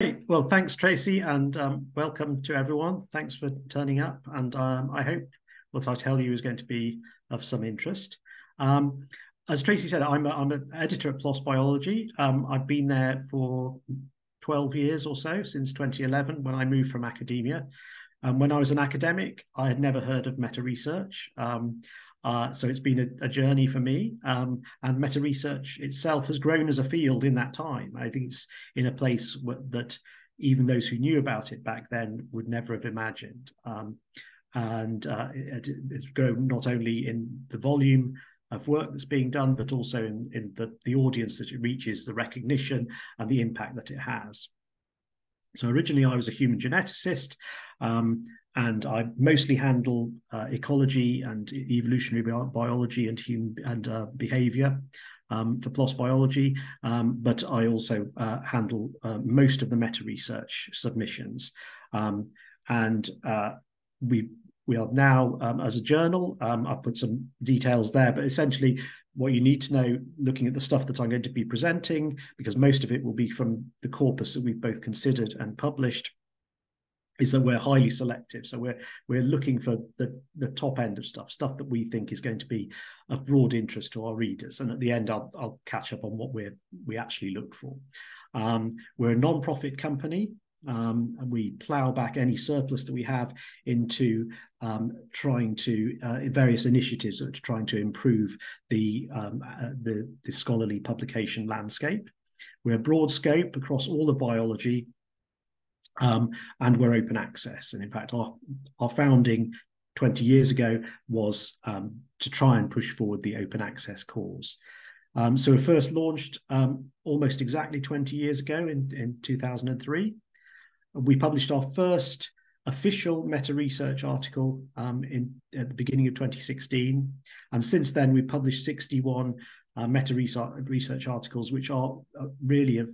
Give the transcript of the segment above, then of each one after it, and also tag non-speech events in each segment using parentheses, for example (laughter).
Well, thanks, Tracy, and um, welcome to everyone. Thanks for turning up. And um, I hope what I tell you is going to be of some interest. Um, as Tracy said, I'm, a, I'm an editor at PLOS Biology. Um, I've been there for 12 years or so, since 2011, when I moved from academia. Um, when I was an academic, I had never heard of meta research. Um, uh, so it's been a, a journey for me, um, and meta research itself has grown as a field in that time. I think it's in a place w- that even those who knew about it back then would never have imagined. Um, and uh, it, it's grown not only in the volume of work that's being done, but also in, in the, the audience that it reaches, the recognition and the impact that it has. So originally I was a human geneticist, um, and I mostly handle uh, ecology and evolutionary biology and human and uh, behavior um, for PLOS biology, um, but I also uh, handle uh, most of the meta research submissions. Um, and uh, we we are now um, as a journal. Um, I'll put some details there, but essentially what you need to know looking at the stuff that I'm going to be presenting, because most of it will be from the corpus that we've both considered and published, is that we're highly selective. So we're we're looking for the the top end of stuff, stuff that we think is going to be of broad interest to our readers. And at the end, I'll I'll catch up on what we're we actually look for. Um, we're a non-profit company. Um, and we plow back any surplus that we have into um, trying to uh, various initiatives that are trying to improve the, um, uh, the the scholarly publication landscape. We're broad scope across all of biology, um, and we're open access. And in fact, our, our founding 20 years ago was um, to try and push forward the open access cause. Um, so we first launched almost exactly 20 years ago in, in 2003. We published our first official meta research article um, in at the beginning of 2016, and since then we've published 61 uh, meta research articles, which are uh, really of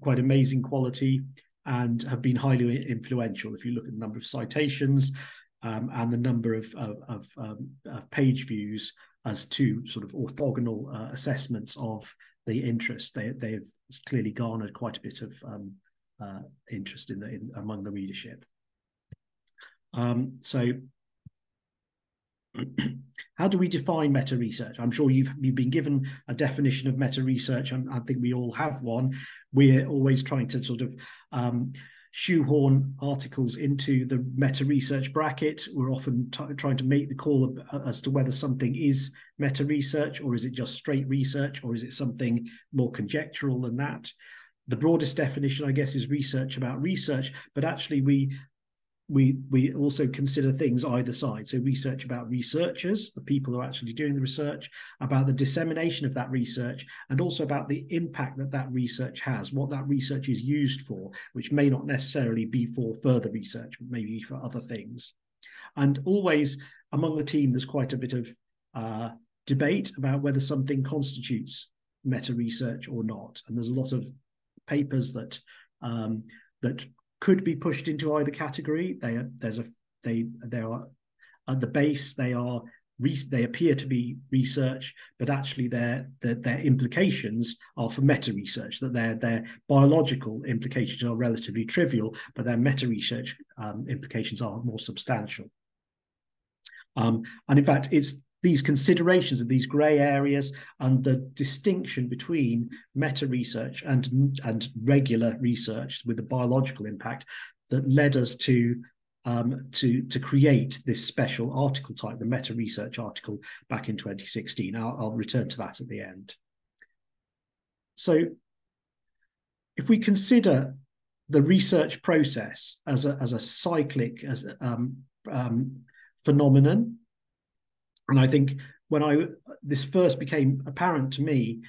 quite amazing quality and have been highly influential. If you look at the number of citations um, and the number of, of, of, um, of, page views as two sort of orthogonal uh, assessments of the interest, they, they have clearly garnered quite a bit of um, uh, interest in the in, among the readership. Um, so (clears throat) how do we define meta research? I'm sure you've you've been given a definition of meta research, and I think we all have one. We're always trying to sort of um, shoehorn articles into the meta research bracket. We're often trying to make the call as to whether something is meta research or is it just straight research or is it something more conjectural than that. The broadest definition, I guess, is research about research, but actually we we we also consider things either side. So research about researchers the people who are actually doing the research about the dissemination of that research and also about the impact that that research has what that research is used for which may not necessarily be for further research but maybe for other things. And always among the team there's quite a bit of uh, debate about whether something constitutes meta research or not. And there's a lot of papers that um, that could be pushed into either category. They are, there's a they they are at the base they are they appear to be research, but actually their, their their, implications are for meta research. That their their biological implications are relatively trivial, but their meta research um, implications are more substantial. Um, and in fact, it's these considerations of these grey areas and the distinction between meta research and and regular research with the biological impact that led us to um, to to create this special article type, the meta research article back in 2016. I'll, I'll return to that at the end. So, if we consider the research process as a as a cyclic as um, um, phenomenon and I think when I this first became apparent to me,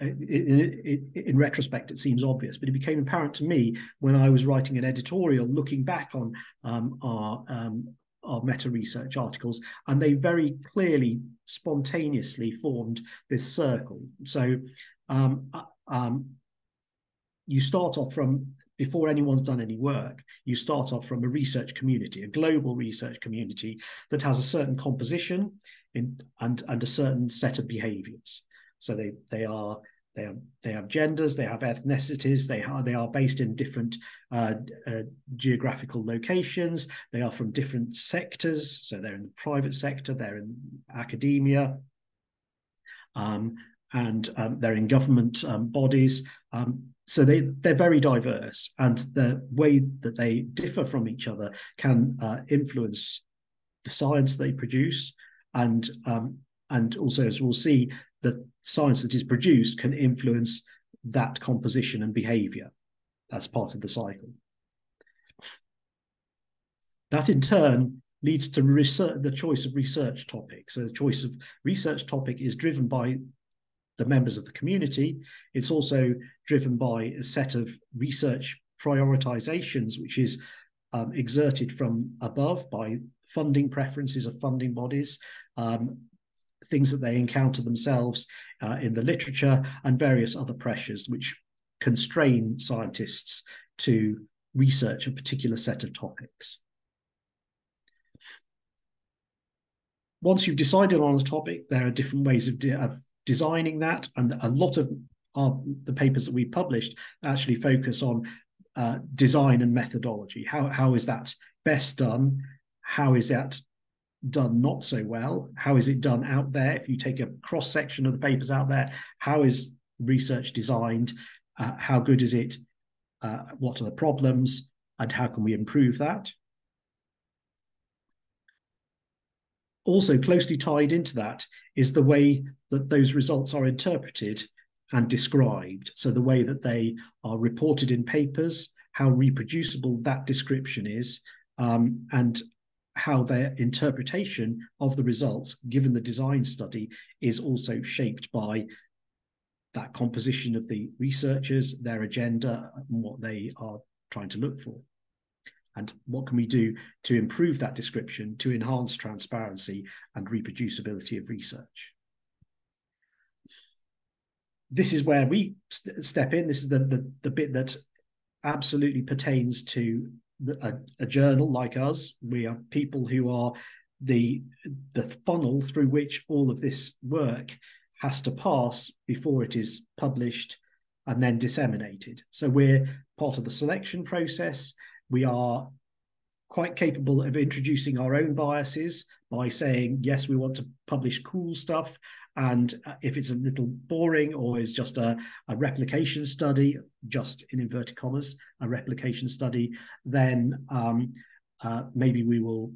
in, in, retrospect, it seems obvious, but it became apparent to me when I was writing an editorial looking back on um, our um, our meta research articles, and they very clearly, spontaneously formed this circle. So um, uh, um you start off from before anyone's done any work, you start off from a research community, a global research community that has a certain composition in, and, and a certain set of behaviors. So they they are they have they have genders, they have ethnicities, they are they are based in different uh, uh, geographical locations. They are from different sectors, so they're in the private sector, they're in academia, um, and um, they're in government um, bodies. So they they're very diverse, and the way that they differ from each other can uh, influence the science they produce, and um, and also as we'll see, the science that is produced can influence that composition and behavior as part of the cycle. That in turn leads to research, the choice of research topic. So the choice of research topic is driven by the members of the community. It's also driven by a set of research prioritizations, which is um, exerted from above by funding preferences of funding bodies, um, things that they encounter themselves uh, in the literature, and various other pressures which constrain scientists to research a particular set of topics. Once you've decided on a topic, there are different ways of, of designing that, and a lot of our, the papers that we published actually focus on uh, design and methodology. How how is that best done? How is that done not so well? How is it done out there? If you take a cross section of the papers out there, how is research designed? Uh, how good is it? Uh, what are the problems? And how can we improve that? also closely tied into that is the way that those results are interpreted and described. So the way that they are reported in papers, how reproducible that description is, um, and how their interpretation of the results, given the design study, is also shaped by that composition of the researchers, their agenda, and what they are trying to look for and what can we do to improve that description to enhance transparency and reproducibility of research this is where we st step in. This is the, the, the bit that absolutely pertains to the, a, a journal like us. We are people who are the the funnel through which all of this work has to pass before it is published and then disseminated. So we're part of the selection process. We are quite capable of introducing our own biases by saying, yes, we want to publish cool stuff. And uh, if it's a little boring or is just a, a replication study, just in inverted commas, a replication study, then um, uh, maybe we will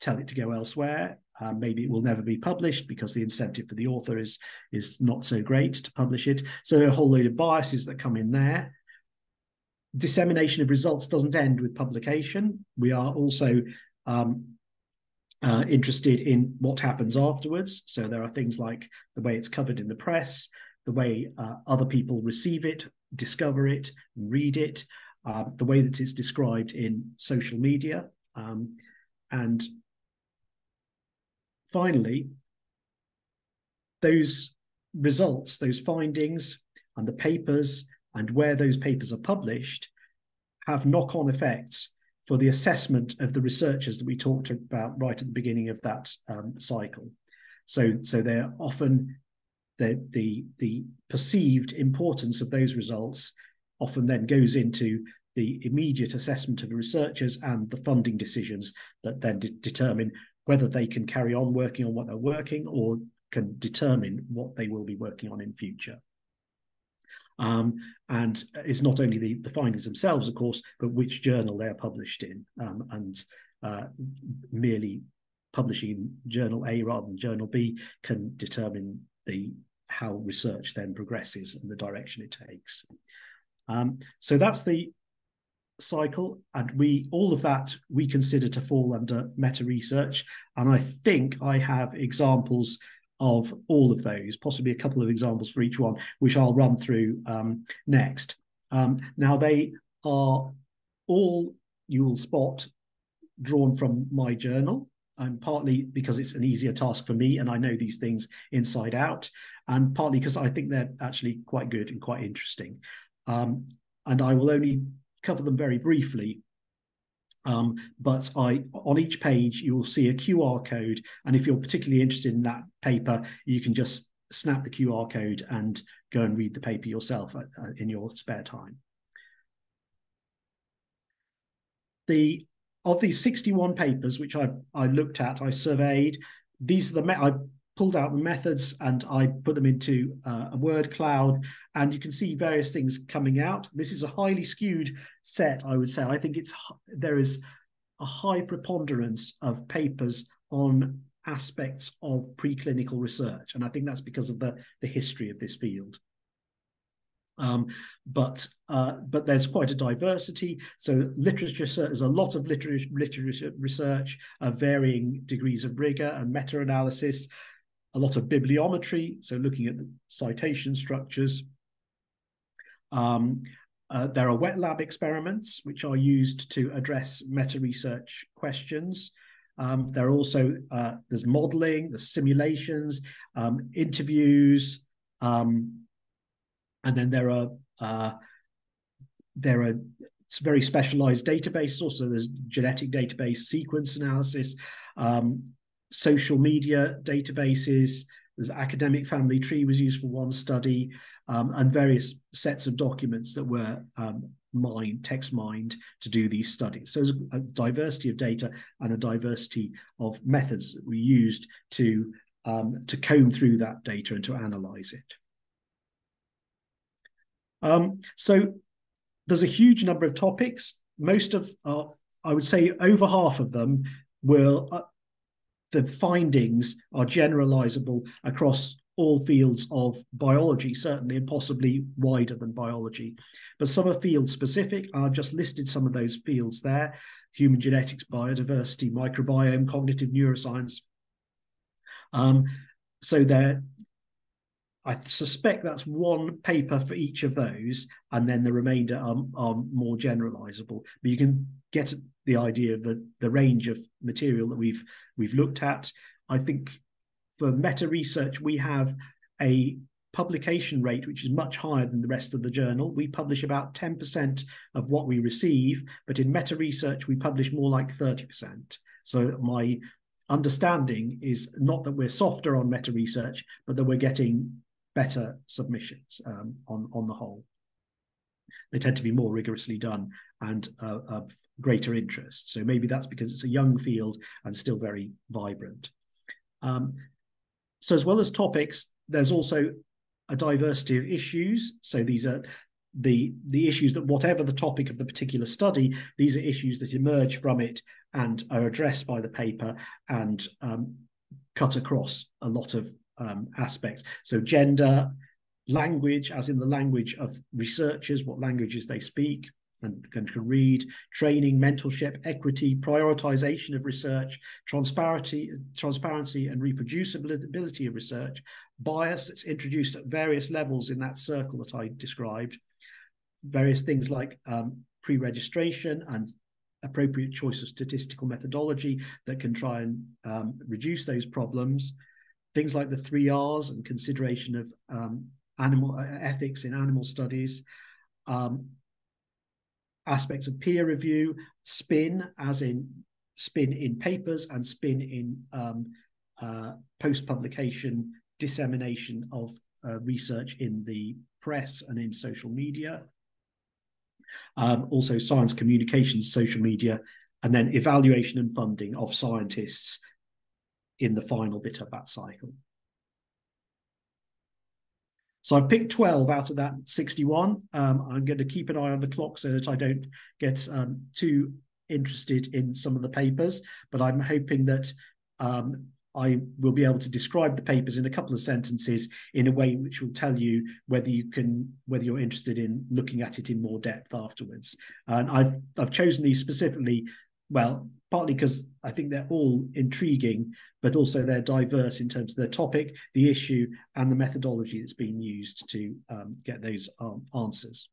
tell it to go elsewhere. Uh, maybe it will never be published because the incentive for the author is is not so great to publish it. So a whole load of biases that come in there dissemination of results doesn't end with publication. We are also um, uh, interested in what happens afterwards. So there are things like the way it's covered in the press, the way uh, other people receive it, discover it, read it, uh, the way that it's described in social media. Um, and finally, those results, those findings, and the papers and where those papers are published have knock on effects for the assessment of the researchers that we talked about right at the beginning of that um, cycle. So, so they're often the, the, the perceived importance of those results often then goes into the immediate assessment of the researchers and the funding decisions that then de determine whether they can carry on working on what they're working or can determine what they will be working on in future. Um, and it's not only the, the findings themselves, of course, but which journal they're published in. Um, and uh, merely publishing journal A rather than journal B can determine the how research then progresses and the direction it takes. Um, so that's the cycle and we all of that we consider to fall under meta research and i think i have examples of all of those, possibly a couple of examples for each one, which I'll run through um, next. Um, now, they are all, you will spot, drawn from my journal, and partly because it's an easier task for me and I know these things inside out, and partly because I think they're actually quite good and quite interesting. Um, and I will only cover them very briefly um, but I on each page you will see a QR code, and if you're particularly interested in that paper, you can just snap the QR code and go and read the paper yourself uh, uh in your spare time. The of these 61 papers which I, I looked at, I surveyed, these are the I pulled out the methods and I put them into uh, a word cloud, and you can see various things coming out. This is a highly skewed set, I would say. I think it's there is a high preponderance of papers on aspects of preclinical research, and I think that's because of the the history of this field. Um, but uh, but there's quite a diversity. So literature there's a lot of literature, literature research varying degrees of rigor and meta-analysis, a lot of bibliometry, so looking at the citation structures. Um, uh, there are wet lab experiments which are used to address meta-research questions. Um, there are also uh, there's modeling, there's simulations, um, interviews, um, and then there are uh, there are very specialized databases. Also, there's genetic database sequence analysis, um, social media databases. There's academic family tree was used for one study, um, and various sets of documents that were um, mined, text mined to do these studies. So there's a diversity of data and a diversity of methods that we used to um, to comb through that data and to analyze it. Um, so there's a huge number of topics. Most of, uh, I would say, over half of them will. The findings are generalizable across all fields of biology, certainly, and possibly wider than biology. But some are field specific. I've just listed some of those fields there human genetics, biodiversity, microbiome, cognitive neuroscience. Um, so they're I suspect that's one paper for each of those, and then the remainder are, are more generalizable. But you can get the idea of the, the range of material that we've we've looked at. I think for meta research, we have a publication rate which is much higher than the rest of the journal. We publish about 10% of what we receive, but in meta research, we publish more like 30%. So my understanding is not that we're softer on meta research, but that we're getting better submissions um, on on the whole. They tend to be more rigorously done and uh, of greater interest. So maybe that's because it's a young field and still very vibrant. Um, so as well as topics, there's also a diversity of issues. So these are the the issues that whatever the topic of the particular study, these are issues that emerge from it and are addressed by the paper and um, cut across a lot of um, aspects. So gender, language, as in the language of researchers, what languages they speak and, can read, training, mentorship, equity, prioritization of research, transparency, transparency and reproducibility of research, bias that's introduced at various levels in that circle that I described, various things like um, pre-registration and appropriate choice of statistical methodology that can try and um, reduce those problems, things like the three R's and consideration of um, animal uh, ethics in animal studies, um, aspects of peer review, spin, as in spin in papers and spin in um, uh, post publication dissemination of uh, research in the press and in social media. Um, also, science communications, social media, and then evaluation and funding of scientists in the final bit of that cycle. So I've picked 12 out of that 61. Um, I'm going to keep an eye on the clock so that I don't get um, too interested in some of the papers, but I'm hoping that um, I will be able to describe the papers in a couple of sentences in a way which will tell you whether you can whether you're interested in looking at it in more depth afterwards. And I've I've chosen these specifically well, partly because I think they're all intriguing, but also they're diverse in terms of their topic, the issue, and the methodology that's being used to um, get those um, answers.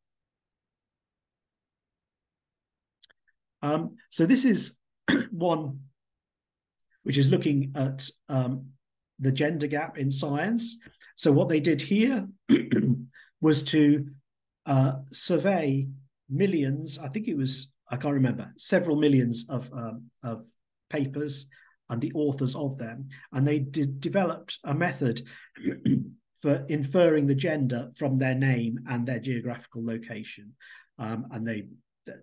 Um, so this is (clears throat) one which is looking at um, the gender gap in science. So what they did here (clears throat) was to uh, survey millions, I think it was I can't remember, several millions of, um, of papers and the authors of them. And they de- developed a method (clears throat) for inferring the gender from their name and their geographical location. Um, and they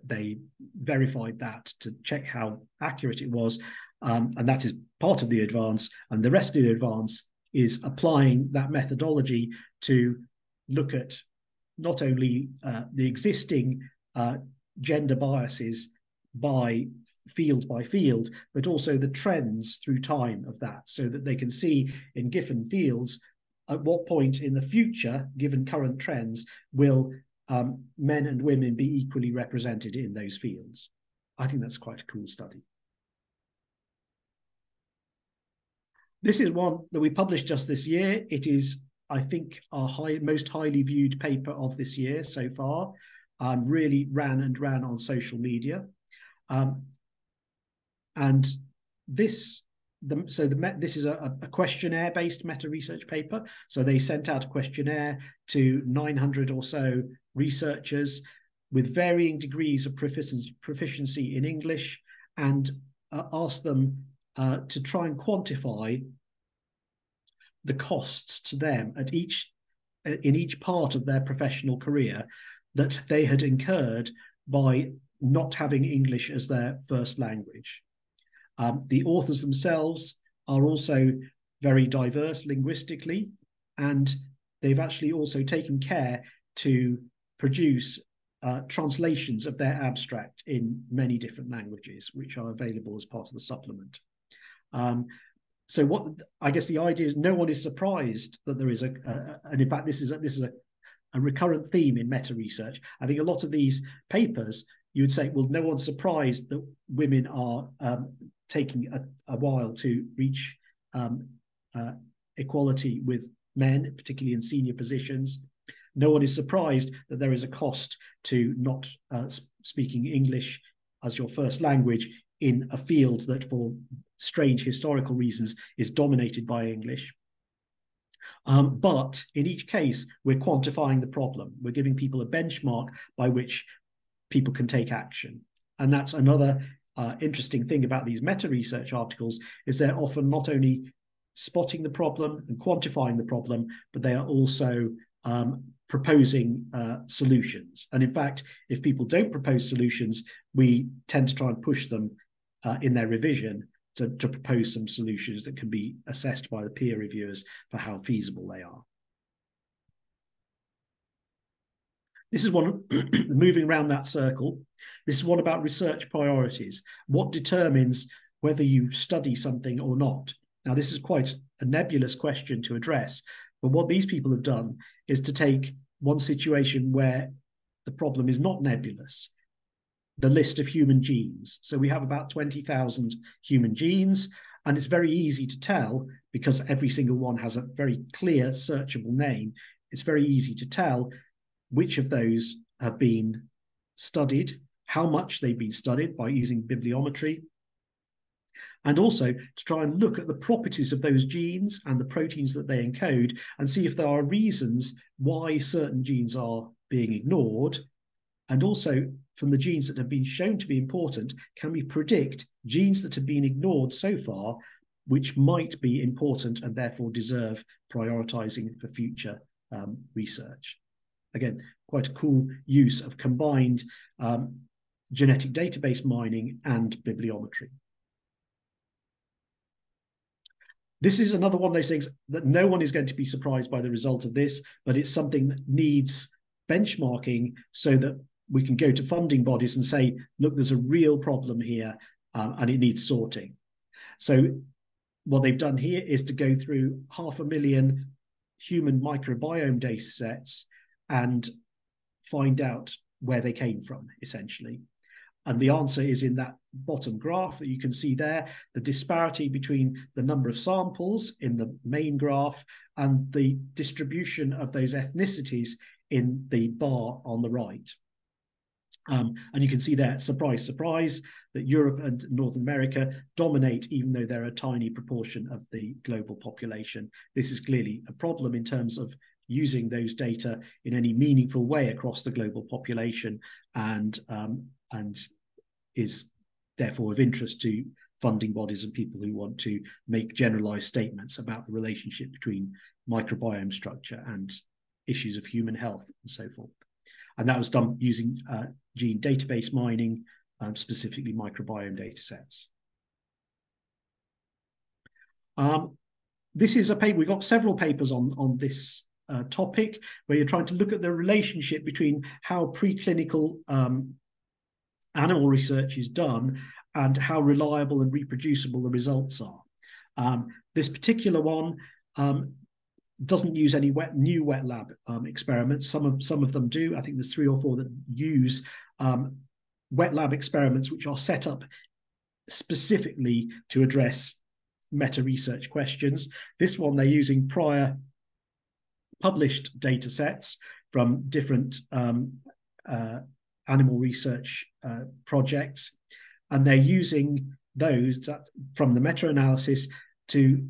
they verified that to check how accurate it was. Um, and that is part of the advance. And the rest of the advance is applying that methodology to look at not only uh, the existing uh, gender biases by field by field, but also the trends through time of that, so that they can see in given fields at what point in the future, given current trends, will um, men and women be equally represented in those fields. I think that's quite a cool study. This is one that we published just this year. It is, I think, our high, most highly viewed paper of this year so far. Um, really ran and ran on social media. Um, and this the, so the this is a, a questionnaire based meta research paper so they sent out a questionnaire to 900 or so researchers with varying degrees of proficiency, in english and uh, asked them uh, to try and quantify the costs to them at each in each part of their professional career that they had incurred by not having english as their first language um, the authors themselves are also very diverse linguistically, and they've actually also taken care to produce uh, translations of their abstract in many different languages, which are available as part of the supplement. Um, so what I guess the idea is no one is surprised that there is a, a and in fact this is a, this is a, a recurrent theme in meta research. I think a lot of these papers you would say, well, no one's surprised that women are um, taking a, a, while to reach um, uh, equality with men, particularly in senior positions. No one is surprised that there is a cost to not uh, speaking English as your first language in a field that, for strange historical reasons, is dominated by English. Um, but in each case, we're quantifying the problem. We're giving people a benchmark by which people can take action. And that's another uh, interesting thing about these meta research articles is they're often not only spotting the problem and quantifying the problem, but they are also um, proposing uh, solutions. And in fact, if people don't propose solutions, we tend to try and push them uh, in their revision to, to propose some solutions that can be assessed by the peer reviewers for how feasible they are. This is one (clears throat) moving around that circle. This is one about research priorities. What determines whether you study something or not? Now, this is quite a nebulous question to address, but what these people have done is to take one situation where the problem is not nebulous, the list of human genes. So we have about 20,000 human genes, and it's very easy to tell because every single one has a very clear searchable name. It's very easy to tell which of those have been studied, how much they've been studied by using bibliometry, and also to try and look at the properties of those genes and the proteins that they encode and see if there are reasons why certain genes are being ignored. And also from the genes that have been shown to be important, can we predict genes that have been ignored so far, which might be important and therefore deserve prioritizing for future um, research? again, quite a cool use of combined um, genetic database mining and bibliometry. This is another one of those things that no one is going to be surprised by the result of this, but it's something that needs benchmarking so that we can go to funding bodies and say, look, there's a real problem here um, and it needs sorting. So what they've done here is to go through half a million human microbiome data sets and find out where they came from, essentially. And the answer is in that bottom graph that you can see there, the disparity between the number of samples in the main graph and the distribution of those ethnicities in the bar on the right. Um, and you can see there, surprise, surprise, that Europe and North America dominate, even though they're a tiny proportion of the global population. This is clearly a problem in terms of using those data in any meaningful way across the global population and um, and is therefore of interest to funding bodies and people who want to make generalized statements about the relationship between microbiome structure and issues of human health and so forth. And that was done using uh, gene database mining, um, specifically microbiome data sets. Um, this is a paper, we got several papers on, on this uh, topic where you're trying to look at the relationship between how preclinical um, animal research is done and how reliable and reproducible the results are. Um, this particular one um, doesn't use any wet, new wet lab um, experiments. Some of some of them do. I think there's three or four that use um, wet lab experiments which are set up specifically to address meta research questions. This one they're using prior published data sets from different um, uh, animal research uh, projects, and they're using those that, from the meta analysis to,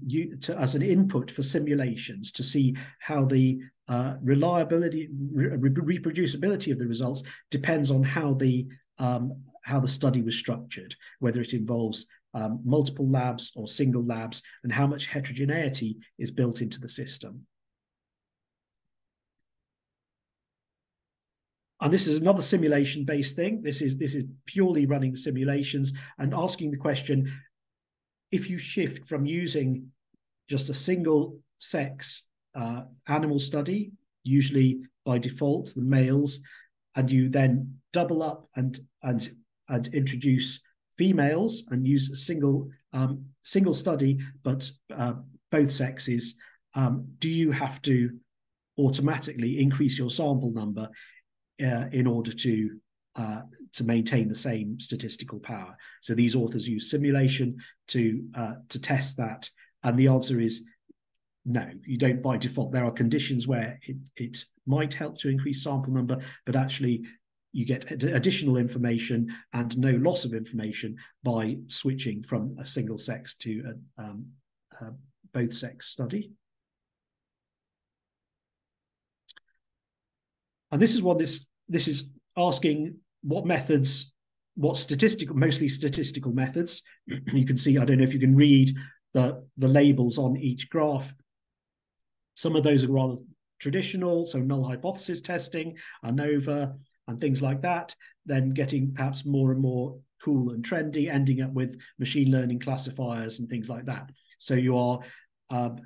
to as an input for simulations to see how the uh, reliability, re- reproducibility of the results depends on how the um, how the study was structured, whether it involves um, multiple labs or single labs, and how much heterogeneity is built into the system. And this is another simulation-based thing. This is this is purely running simulations and asking the question: if you shift from using just a single sex uh, animal study, usually by default the males, and you then double up and and and introduce females and use a single um, single study, but uh, both sexes, um, do you have to automatically increase your sample number uh, in order to uh, to maintain the same statistical power. So these authors use simulation to uh, to test that, and the answer is no. You don't by default. There are conditions where it it might help to increase sample number, but actually you get additional information and no loss of information by switching from a single sex to a, um, a both sex study. And this is what this this is asking what methods, what statistical, mostly statistical methods. (clears throat) you can see, I don't know if you can read the, the labels on each graph. Some of those are rather traditional, so null hypothesis testing, ANOVA, and things like that, then getting perhaps more and more cool and trendy, ending up with machine learning classifiers and things like that. So you are, um,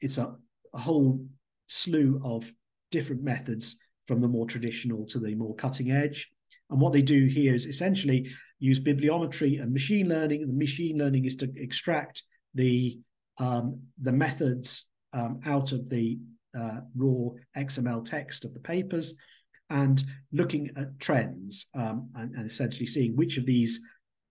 it's a, a whole slew of different methods from the more traditional to the more cutting edge. And what they do here is essentially use bibliometry and machine learning. The machine learning is to extract the um, the methods um, out of the uh, raw XML text of the papers and looking at trends um, and, and, essentially seeing which of these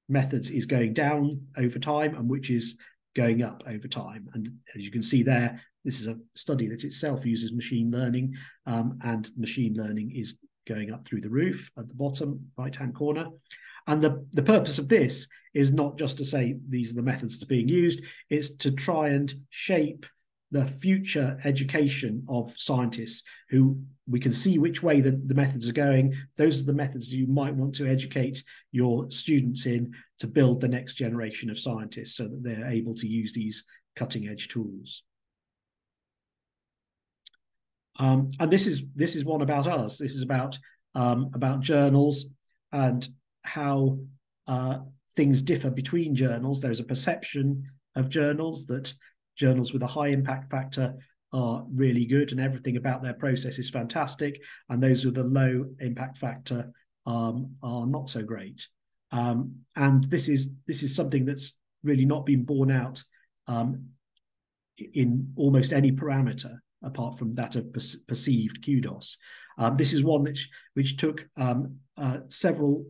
methods is going down over time and which is going up over time. And as you can see there, this is a study that itself uses machine learning, um, and machine learning is going up through the roof at the bottom right hand corner. And the, the purpose of this is not just to say these are the methods that are being used, it's to try and shape the future education of scientists who we can see which way the, the methods are going. Those are the methods you might want to educate your students in to build the next generation of scientists so that they're able to use these cutting edge tools. Um, and this is this is one about us. This is about um, about journals and how uh, things differ between journals. There's a perception of journals that journals with a high impact factor are really good and everything about their process is fantastic, and those with a low impact factor um, are not so great. Um, and this is this is something that's really not been borne out um, in almost any parameter apart from that of per- perceived kudos. Um, this is one which which took um, uh, several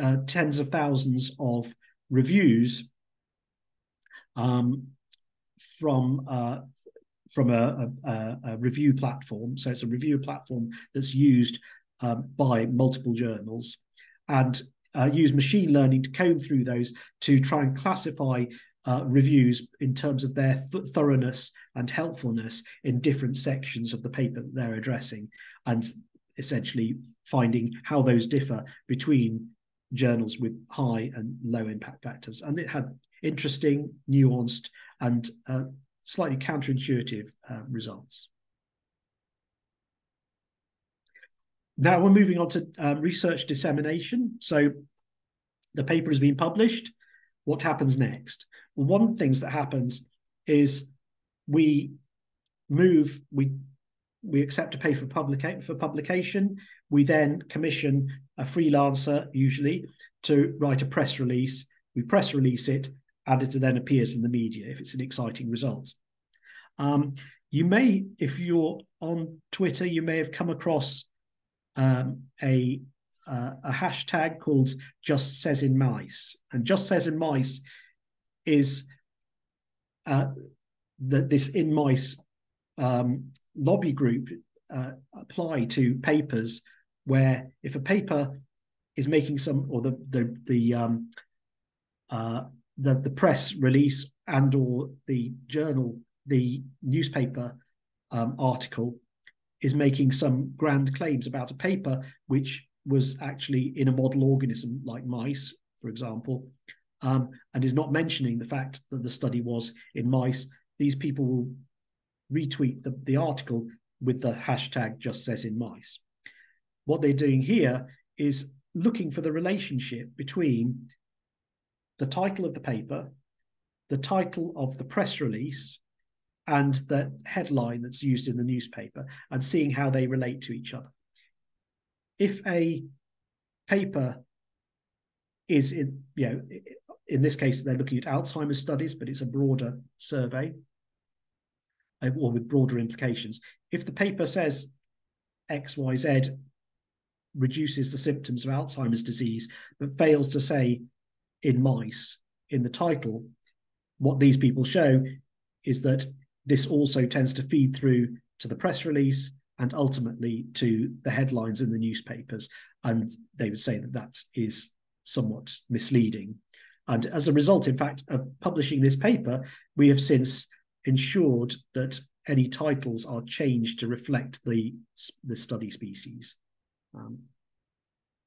uh, tens of thousands of reviews um, from uh, from a, a, a, review platform. So it's a review platform that's used um, by multiple journals and uh, use machine learning to comb through those to try and classify uh, reviews in terms of their th- thoroughness and helpfulness in different sections of the paper that they're addressing, and essentially finding how those differ between journals with high and low impact factors. And it had interesting, nuanced, and uh, slightly counterintuitive uh, results. Now we're moving on to um, research dissemination. So the paper has been published. What happens next? One of the things that happens is we move, we we accept a pay for publica- for publication. We then commission a freelancer, usually, to write a press release. We press release it, and it then appears in the media if it's an exciting result. Um, you may, if you're on Twitter, you may have come across um, a uh, a hashtag called Just Says in Mice, and Just Says in Mice is uh, that this in mice um, lobby group uh, apply to papers where if a paper is making some or the the the um, uh, the, the press release and or the journal the newspaper um, article is making some grand claims about a paper which was actually in a model organism like mice, for example, um, and is not mentioning the fact that the study was in mice, these people will retweet the, the article with the hashtag just says in mice. What they're doing here is looking for the relationship between the title of the paper, the title of the press release, and the headline that's used in the newspaper, and seeing how they relate to each other. If a paper is in, you know, in this case, they're looking at Alzheimer's studies, but it's a broader survey uh, or with broader implications. If the paper says XYZ reduces the symptoms of Alzheimer's disease, but fails to say in mice in the title, what these people show is that this also tends to feed through to the press release and ultimately to the headlines in the newspapers. And they would say that that is somewhat misleading. And as a result, in fact, of publishing this paper, we have since ensured that any titles are changed to reflect the, the study species. Um,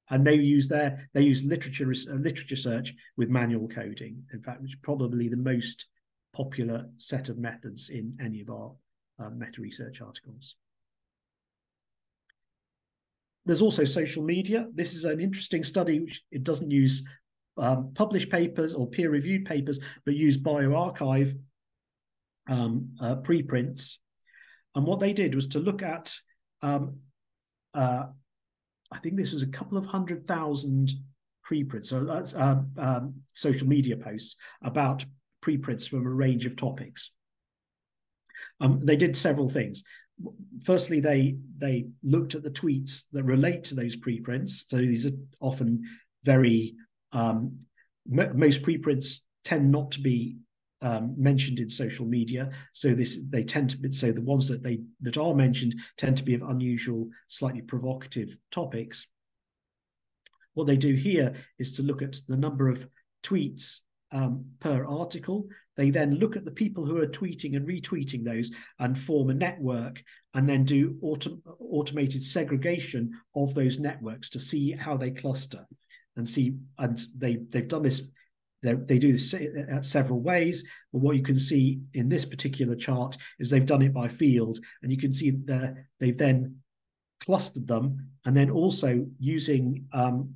and they use their they use literature uh, literature search with manual coding. In fact, which is probably the most popular set of methods in any of our uh, meta research articles. There's also social media. This is an interesting study which it doesn't use um, published papers or peer-reviewed papers, but use bioRxiv um, uh, preprints. And what they did was to look at, um, uh, I think this was a couple of hundred thousand preprints, so that's uh, um, social media posts about preprints from a range of topics. Um, they did several things. Firstly, they they looked at the tweets that relate to those preprints. So these are often very um, most preprints tend not to be um, mentioned in social media. So this they tend to be so the ones that they that are mentioned tend to be of unusual, slightly provocative topics. What they do here is to look at the number of tweets um, per article. They then look at the people who are tweeting and retweeting those and form a network and then do autom- automated segregation of those networks to see how they cluster and see. And they they've done this they do this at several ways, but what you can see in this particular chart is they've done it by field, and you can see that they've then clustered them, and then also using um,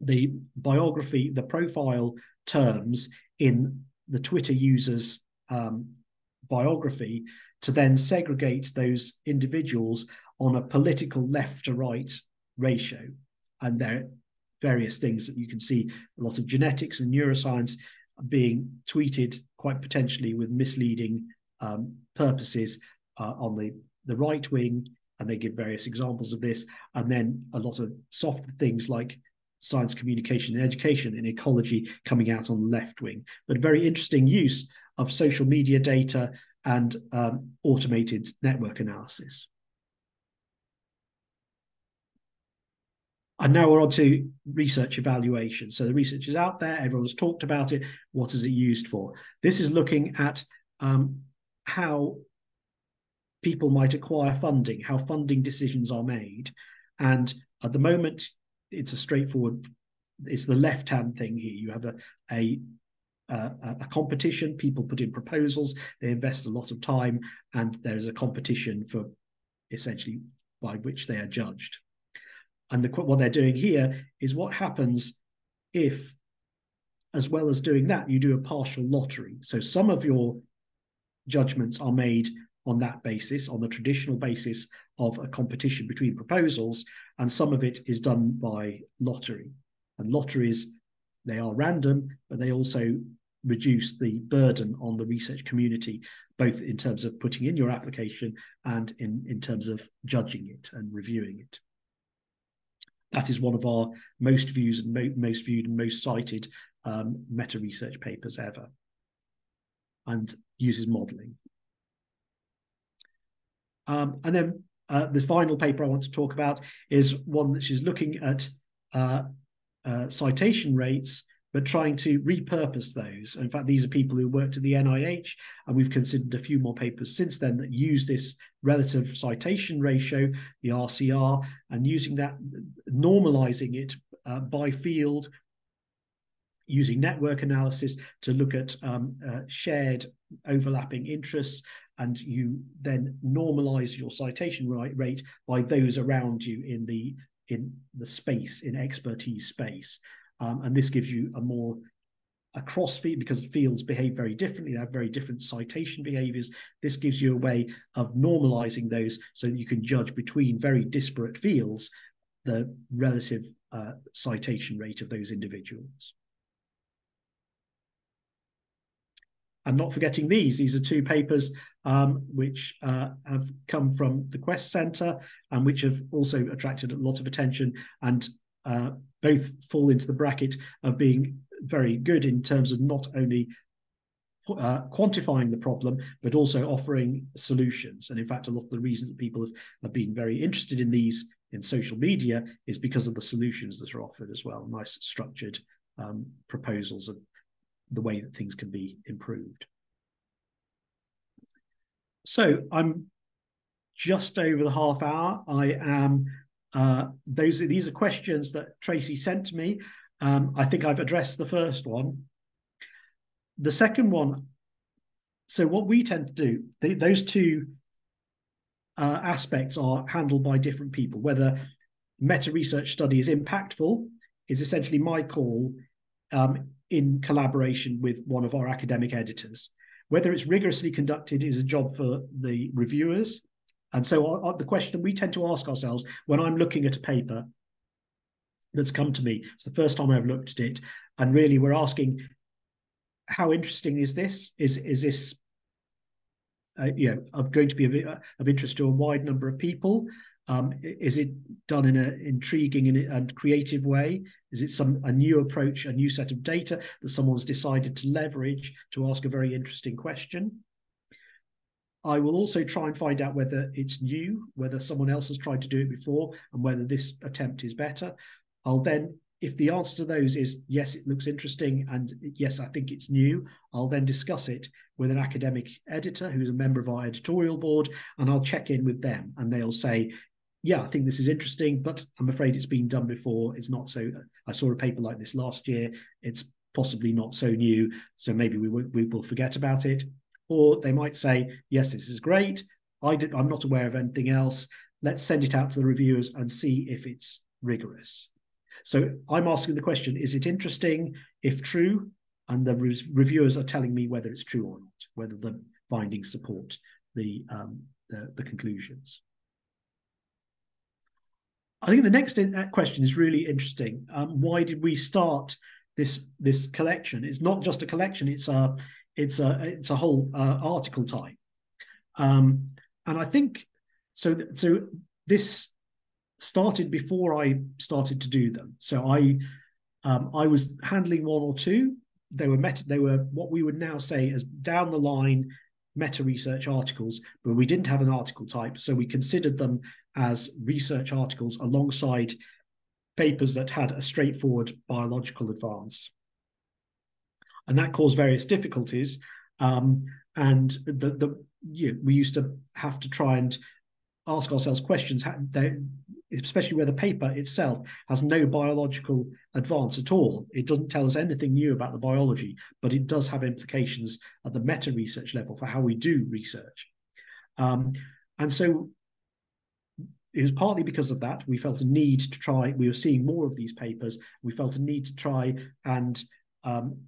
the biography, the profile terms in the Twitter users' um, biography to then segregate those individuals on a political left to right ratio. And they're various things that you can see a lot of genetics and neuroscience being tweeted quite potentially with misleading um, purposes uh, on the, the right wing, and they give various examples of this, and then a lot of soft things like science communication and education and ecology coming out on the left wing. But very interesting use of social media data and um, automated network analysis. And now we're on to research evaluation. So the research is out there, everyone's talked about it. What is it used for? This is looking at um, how people might acquire funding, how funding decisions are made. And at the moment, it's a straightforward it's the left hand thing here. You have a, a uh, a competition. People put in proposals. They invest a lot of time, and there is a competition for essentially by which they are judged. And the, what they're doing here is what happens if, as well as doing that, you do a partial lottery. So some of your judgments are made on that basis, on the traditional basis of a competition between proposals, and some of it is done by lottery. And lotteries, they are random, but they also reduce the burden on the research community, both in terms of putting in your application and in, in terms of judging it and reviewing it. That is one of our most views and mo most viewed and most cited um, meta research papers ever, and uses modeling. Um, and then uh, the final paper I want to talk about is one that is looking at uh, uh, citation rates but trying to repurpose those. In fact, these are people who worked at the NIH, and we've considered a few more papers since then that use this relative citation ratio, the RCR, and using that, normalizing it uh, by field, using network analysis to look at um, uh, shared overlapping interests and you then normalize your citation rate by those around you in the in the space in expertise space um, and this gives you a more across field because fields behave very differently they have very different citation behaviors. This gives you a way of normalizing those so that you can judge between very disparate fields the relative uh, citation rate of those individuals. And not forgetting these these are two papers um, which uh, have come from the quest center and which have also attracted a lot of attention. And uh, both fall into the bracket of being very good in terms of not only uh, quantifying the problem, but also offering solutions. And in fact, a lot of the reasons that people have, have been very interested in these in social media is because of the solutions that are offered as well. Nice structured um, proposals of the way that things can be improved. So I'm just over the half hour. I am uh, those are, these are questions that Tracy sent to me. Um, I think I've addressed the first one. The second one, so what we tend to do, those two uh, aspects are handled by different people. Whether meta research study is impactful is essentially my call um, in collaboration with one of our academic editors. Whether it's rigorously conducted is a job for the reviewers and so the question we tend to ask ourselves when I'm looking at a paper that's come to me, it's the first time I've looked at it, and really we're asking, how interesting is this? Is is this uh, you know of going to be of, uh, of interest to a wide number of people? Um, is it done in an intriguing and creative way? Is it some a new approach, a new set of data that someone's decided to leverage to ask a very interesting question? I will also try and find out whether it's new, whether someone else has tried to do it before, and whether this attempt is better. I'll then, if the answer to those is yes, it looks interesting, and yes, I think it's new, I'll then discuss it with an academic editor who's a member of our editorial board, and I'll check in with them, and they'll say, yeah, I think this is interesting, but I'm afraid it's been done before. It's not so. I saw a paper like this last year. It's possibly not so new, so maybe we will, we will forget about it. Or they might say, yes, this is great. I did, I'm not aware of anything else. Let's send it out to the reviewers and see if it's rigorous. So I'm asking the question, is it interesting? If true, and the re reviewers are telling me whether it's true or not, whether the findings support the, um, the, the conclusions. I think the next uh, question is really interesting. Um, why did we start this this collection? It's not just a collection; it's a it's a it's a whole uh, article type, um, and I think so. So this started before I started to do them. So I um, I was handling one or two. They were meta. They were what we would now say as down the line meta research articles, but we didn't have an article type, so we considered them as research articles alongside papers that had a straightforward biological advance and that caused various difficulties. Um, and the, the you know, we used to have to try and ask ourselves questions. especially where the paper itself has no biological advance at all. It doesn't tell us anything new about the biology, but it does have implications at the meta research level for how we do research. Um, and so it was partly because of that we felt a need to try. We were seeing more of these papers. We felt a need to try and um,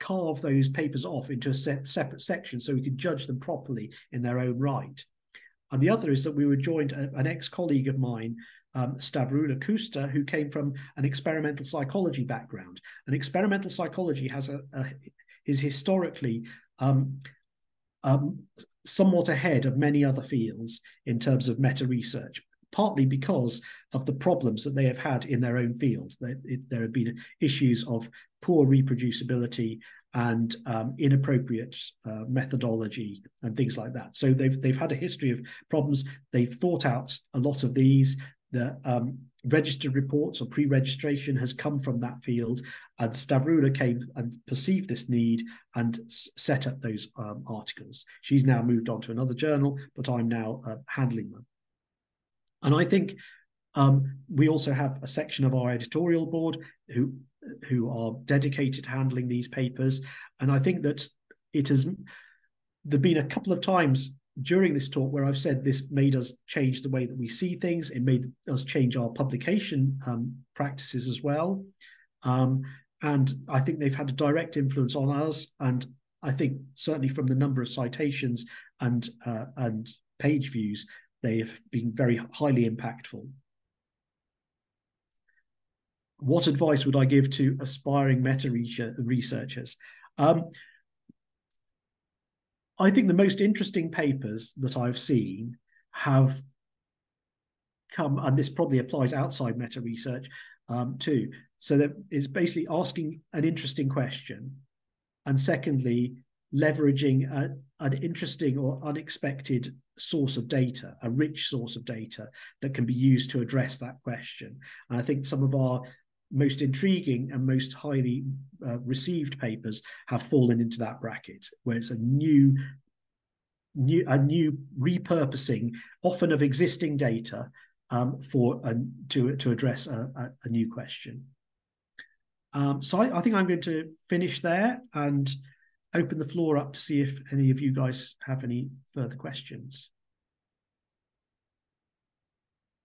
carve those papers off into a set, separate section so we could judge them properly in their own right. And the other is that we were joined an ex-colleague of mine, um, Stavroula Kousta, who came from an experimental psychology background. And experimental psychology has a, a is historically um, um, somewhat ahead of many other fields in terms of meta research, partly because of the problems that they have had in their own field. There, there have been issues of poor reproducibility and um, inappropriate uh, methodology and things like that. So they've they've had a history of problems. They've thought out a lot of these. The um, registered reports or pre-registration has come from that field, and Stavroula came and perceived this need and set up those um, articles. She's now moved on to another journal, but I'm now uh, handling them. And I think um, we also have a section of our editorial board who who are dedicated to handling these papers, and I think that it has. There've been a couple of times during this talk where I've said this made us change the way that we see things. It made us change our publication um, practices as well. Um, and I think they've had a direct influence on us. And I think certainly from the number of citations and uh, and page views, they have been very highly impactful. What advice would I give to aspiring meta researchers? Um, I think the most interesting papers that I've seen have come, and this probably applies outside meta research um, too. So that is basically asking an interesting question, and secondly, leveraging a, an interesting or unexpected source of data, a rich source of data that can be used to address that question. And I think some of our most intriguing and most highly uh, received papers have fallen into that bracket, where it's a new, new a new repurposing, often of existing data, um, for a, to to address a, a, a new question. Um, so I, I, think I'm going to finish there and open the floor up to see if any of you guys have any further questions.